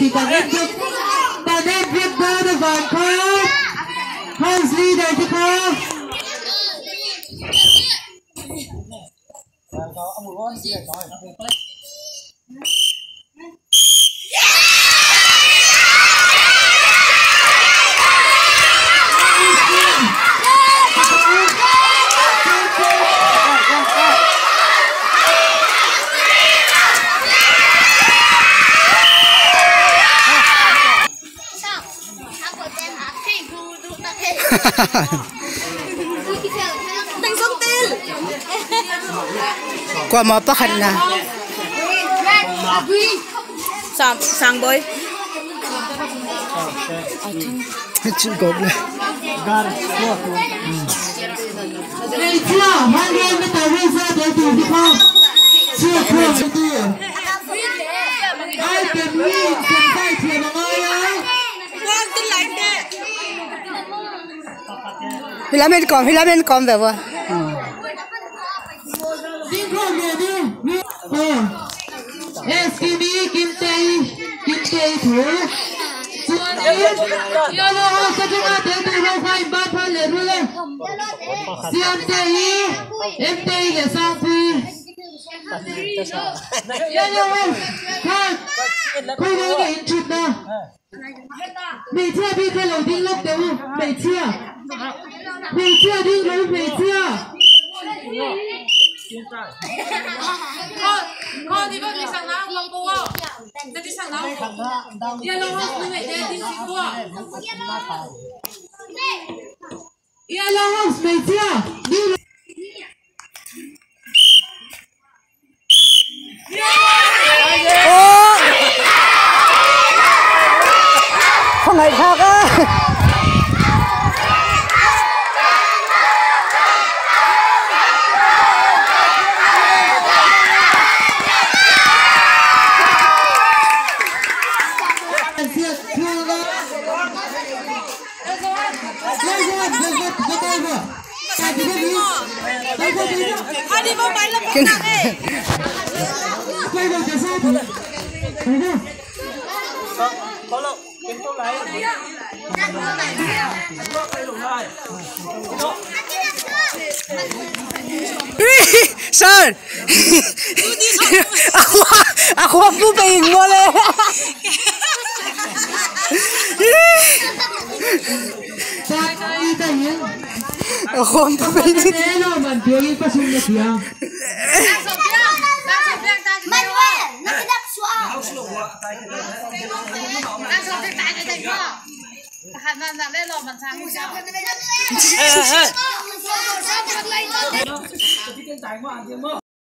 thì càng em viết càng em viết bơ được vàng không Hans leader thì không Đừng xong tin. Qua mà bắt hành là Sang, sang này Ngày chưa, hai đêm mới tàu lên ra tới tù thì không Chưa filament còn filament còn về vừa Đi không nè đi Ờ Eskimi, kim tây, kim tây thủ Chuan ít Yo lo ho sa chung a te tu lo khai ba pha le ru le Siam tây, em tây le sang phi Yo yo ho Khai Khai lo cái in chụp nè Mày chia đi cái lầu đinh lốc đều Mày chia 每次都是每每次。好，好，你们你想拿红包啊？那你想拿红包？耶龙号是每天进行过。耶龙号是每次啊。Hãy subscribe cho kênh Ghiền Mì Gõ Để không bỏ lỡ những video hấp dẫn có tay vừa. Tay thì đi. Vừa, tay vừa. Ai đi vô máy là có nặng ấy Tay vừa, tay sau thì. Tay vừa. sir ako ako ang pupayin mo le Tay yun. ako ang pupayin Ano man, piyoyin pa sunyat yan. Manuel, nakidak suwa đang sầu biếng tại cái thành phố hạt nan là lên